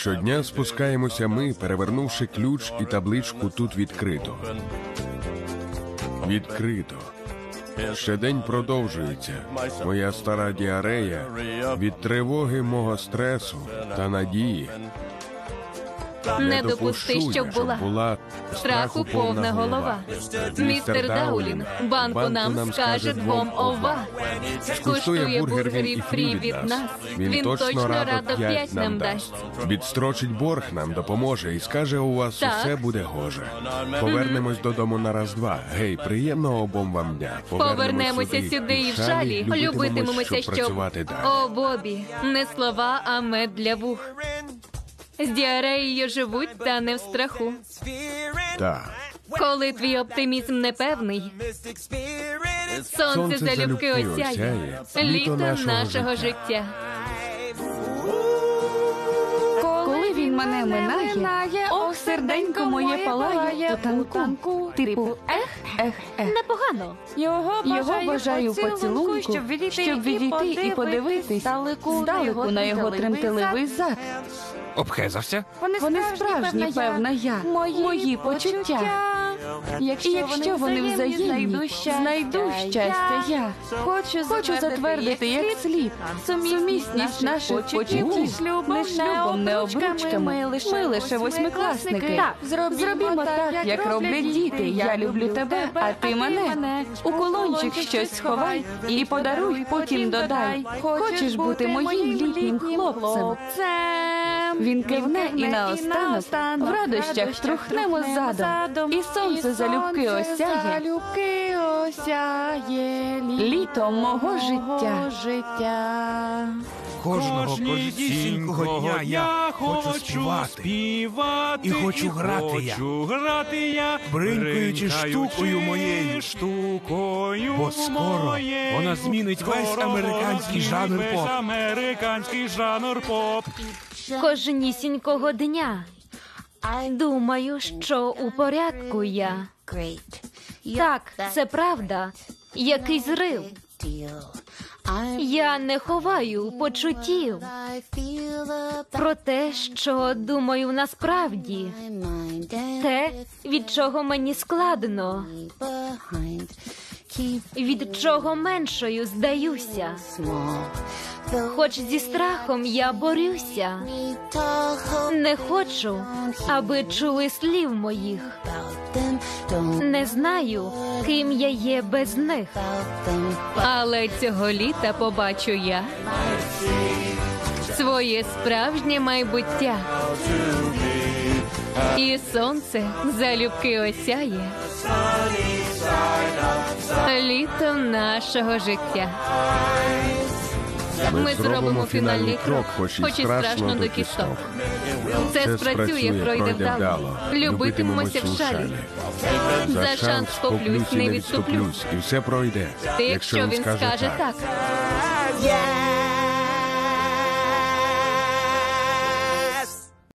Щодня спускаємося ми, перевернувши ключ і табличку тут відкрито. Відкрито. Ще день продовжується. Моя стара діарея від тривоги мого стресу та надії. Не допусти, щоб була була страху повна голова. Містер Даулін, банку нам скаже двом ова. Скуштує бургер фрі від нас. Він точно радо п'ять нам дасть. Відстрочить борг нам допоможе і скаже, у вас Так. усе буде гоже. Повернемось додому на раз-два. Гей, приємного обом вам дня. Повернемося сюди і в жалі, любитимемося, щоб... працювати далі. О, Бобі, не слова, а мед для вух. З діареєю живуть та не в страху. Так. Коли твій оптимізм непевний, сонце Сонце залюбки осяє, літо нашого життя. Коли він мене минає, ох, серденько моє палає у танку, типу ех, ех, ех. Непогано. Його бажаю поцілунку, щоб відійти і подивитись здалеку на його тремтеливий зад. Обхезався? Вони справжні, певна я, мої почуття. І якщо вони взаємні, знайду щастя я. Хочу хочу затвердити як слід сумісність наших почуттів не шлюбом, не обручками. Ми лише восьмикласники. Так. Зробімо так, як роблять діти. Я люблю тебе, а ти мене. У колончик щось сховай і подаруй, потім додай. Хочеш бути моїм літнім хлопцем? Він кивне і наостанок в радощах трухнемо задом, і сонце залюбки осяє літом мого життя. Кожного кожнісінького дня я хочу співати. співати І хочу грати я. хочу грати я, Бринькаючи штукою моєю. штукою Бо скоро моєю. вона змінить весь Скоро американський вона жанр змінить поп. Американський жанр поп. Кожнісінького дня. Думаю, що у порядку я. Так, це правда. Який зрив. Я не ховаю почуттів про те, що думаю насправді, те, від чого мені складно, від чого меншою здаюся. Хоч зі страхом я борюся, не хочу, аби чули слів моїх. Не знаю, ким я є без них. Але цього літа побачу я своє справжнє майбуття. І сонце залюбки осяє літом нашого життя. Ми зробимо фінальний крок, хоч і страшно до кісток. Це спрацює, пройде вдало. Любитимемося в шалі. За шанс поплюсь, не відступлюсь. І все пройде. Ти, якщо він скаже так. Yeah.